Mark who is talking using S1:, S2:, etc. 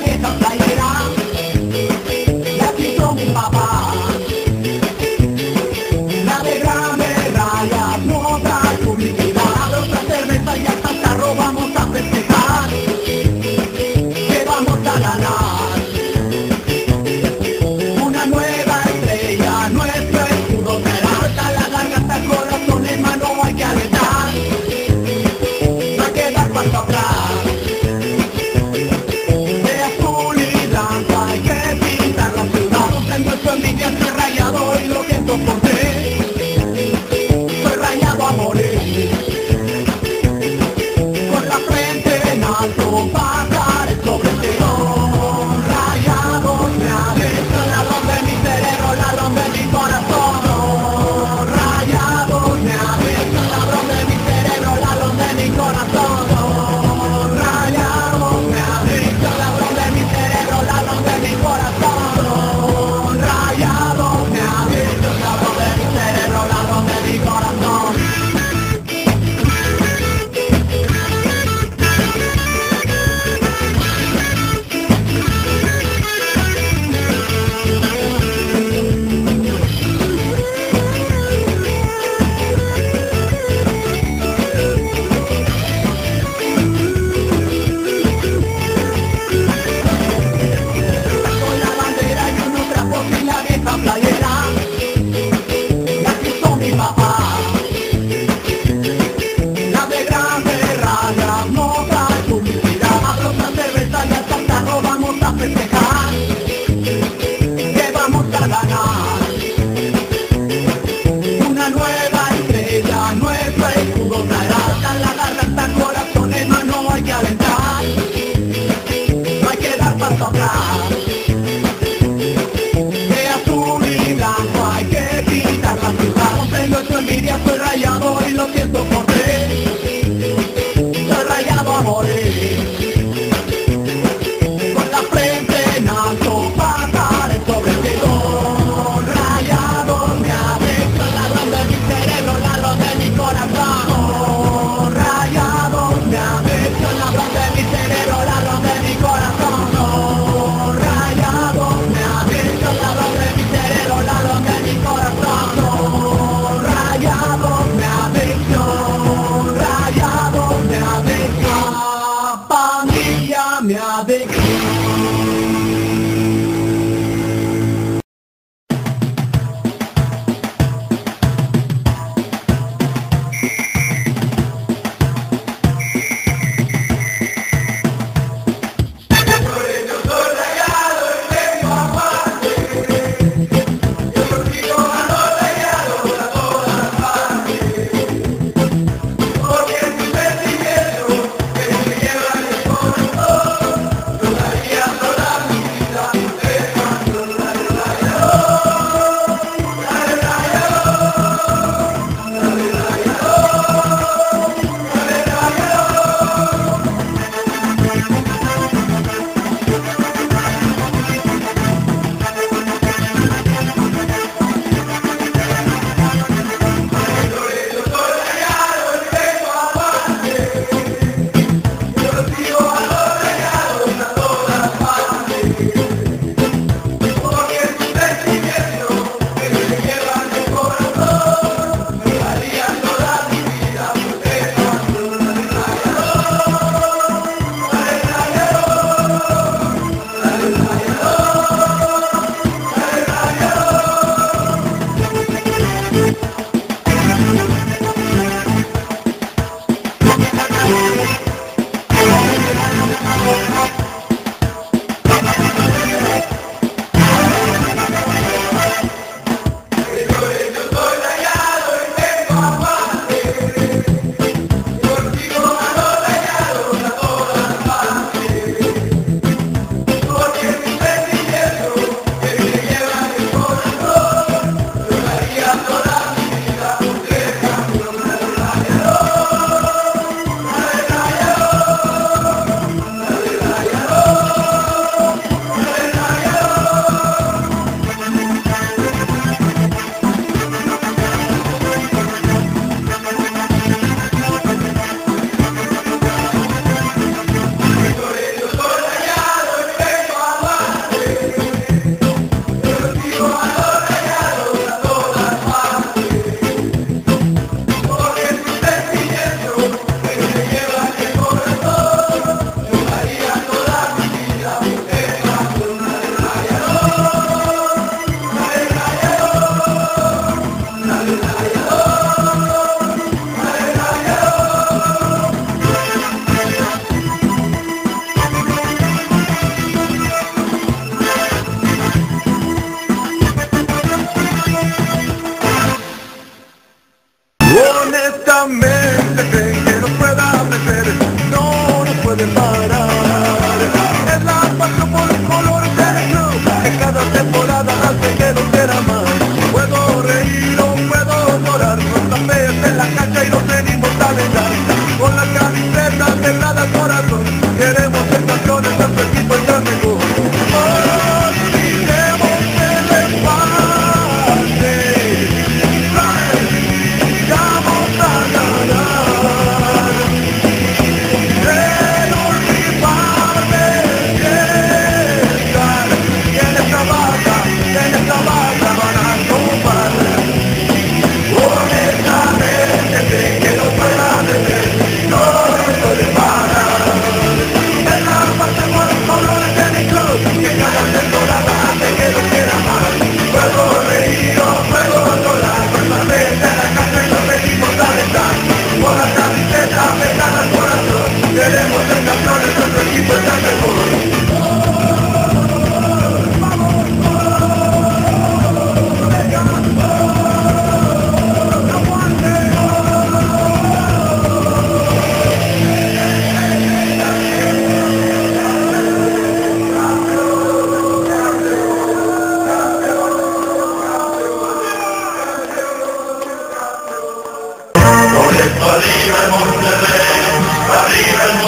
S1: la vieja
S2: cada coração
S1: tristeza pegada al corazón. Queremos Arriba el Monterrey, arriba
S2: el Monterrey.